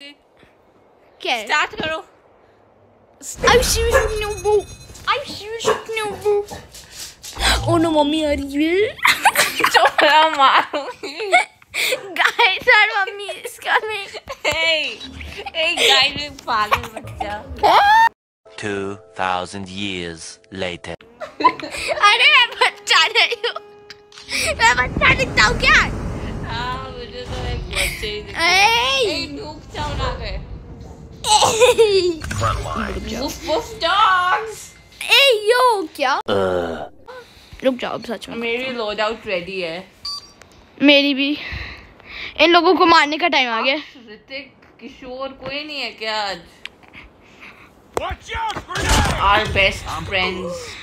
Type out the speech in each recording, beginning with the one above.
क्या है स्टार्ट करो आई seriously no boo I seriously no boo oh no mommy are you चोरा मारूँगी guys our mommy is coming hey hey guys में पागल बच्चा 2,000 years later. अरे मैं बच्चा नहीं हूँ मैं बच्चा दिखता हूँ क्या क्या रुक जाओ अब सच में। मेरी लोड आउट रेडी है। मेरी भी। इन लोगों को मारने का टाइम आ गया। ऋतिक किशोर कोई नहीं है क्या आज? Our best friends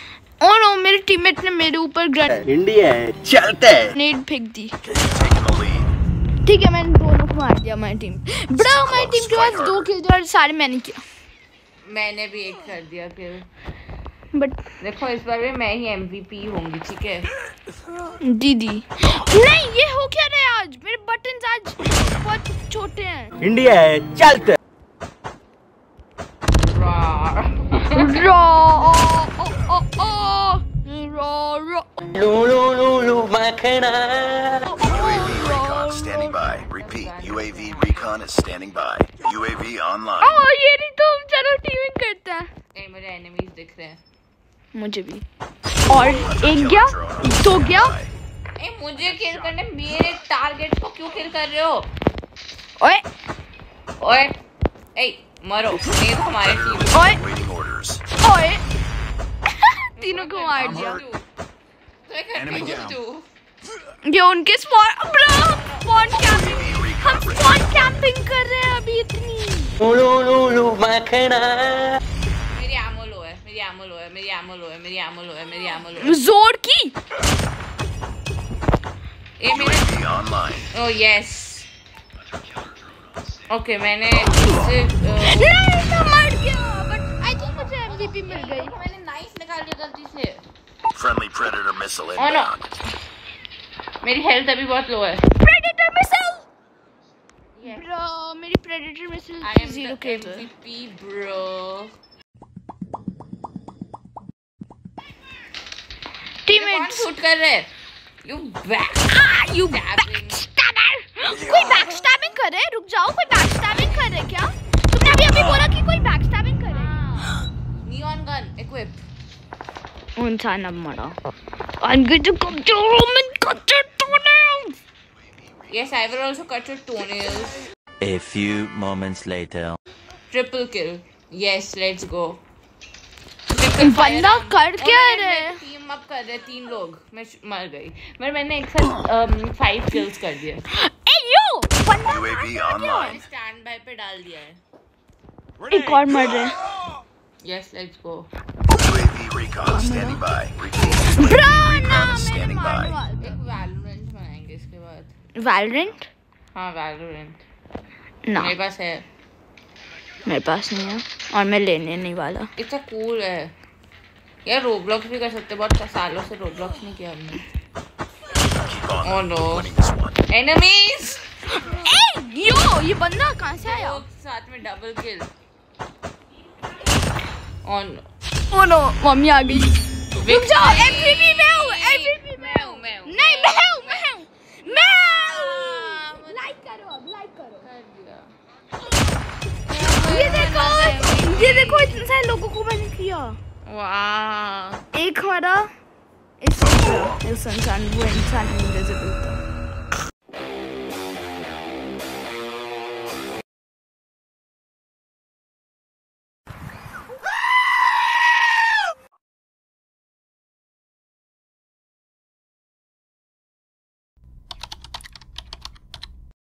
oh no मेरे टीममेट ने मेरे ऊपर ग्रेनेड इंडिया है चलते हैं। फेंक दी. ठीक है मैंने दोनों को मार दिया हमारी टीम बड़ा हमारी टीम के पास दो किल और सारे मैंने किया मैंने भी एक कर दिया फिर। बट देखो इस बार भी मैं ही एमवीपी होंगी ठीक है? दीदी नहीं ये हो क्या रहा है आज? मेरे बटन आज बहुत छोटे हैं। इंडिया है चलते लू लू लू लू मखना। Recon is standing by. UAV online. ओ ये नहीं तो चलो टीमिंग करते हैं। ए मुझे एनिमीज दिख रहे हैं। मुझे भी। और एक गया? दो गया? ए मुझे किल करने मेरे टारगेट को क्यों किल कर रहे हो? ओए। ओए। ए मरो। ये तो हमारे टीम ओए। ओए। तीनों को मार दिया। Enemy तो down. तू। ये उनके स्पॉट ब्रो कैंपिंग हम स्पॉट कर रहे हैं अभी इतनी। लू लू लू लू मखना। मेरी आमो लो है मेरी आमो लो है मेरी आमो लो है मेरी आमो लो है मेरी आमो लो है। ज़ोर की। ए मेरे ओ यस ओके मैंने मर गया बट आई थिंक मुझे एमवीपी मिल गई। मैंने नाइफ निकाल लिया गलती से। Friendly Predator missile Oh, no. inbound. मेरी हेल्थ अभी बहुत लो है। प्रेडेटर मिसाइल ब्रो मेरी प्रेडेटर मिसाइल आई ज़ीरो किल एमवीपी ब्रो कौन टीममेट्स शूट कर रहे यू बैक Stabbing. backstabber! कोई बैकस्टैबिंग करे रुक जाओ कोई बैकस्टैबिंग करे क्या? तुमने अभी अभी बोला कि कोई बैकस्टैबिंग करे नियॉन गन इक्विप इंसान अब मरा I'm going to come to home and cut your toenails. Yes, I will also cut your toenails. A few moments later. Triple kill. Yes, let's go. बंदा कर क्या रहे टीम अप कर रहे तीन लोग मैं मर गई पर मैंने एक साथ फाइव किल्स कर दिए ए यो बंदा UAV online. स्टैंड बाय पे डाल दिया है एक और मर रहे हैं yes let's go UAV recon standing by. Bro Valorant हाँ वैलोरेंट ना। मेरे पास है। मेरे पास नहीं है और मैं लेने नहीं वाला। इतना कूल है। यार रोब्लॉक्स भी कर सकते बहुत सालों से रोब्लॉक्स नहीं किया हमने। This one. एनिमीज ए यो ये बंदा कहाँ से आया? साथ में double kill on oh no mummy आ गई। रुक जाओ एमवीपी में हूँ एमवीपी में हूँ मैं हूँ, नहीं मैं ये देखो इतने सारे लोगों को मैंने किया। वाह। एक हमारा इस इस इंसान वो इंसान इनविजिबल था।